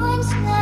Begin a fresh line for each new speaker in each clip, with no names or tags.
Once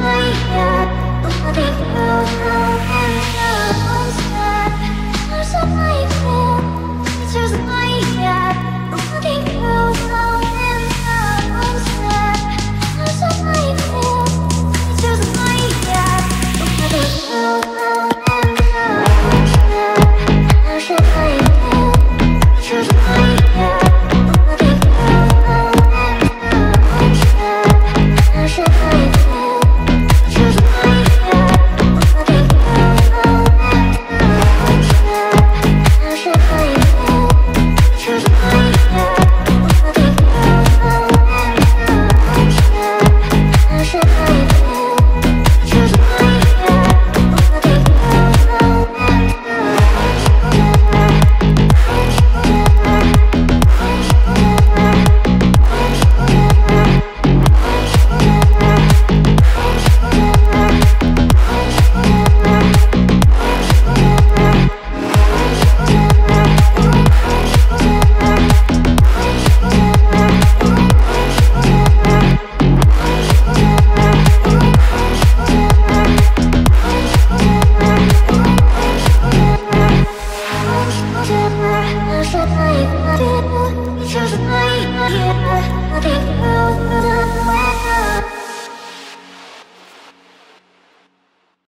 I'm so high. 我听不到。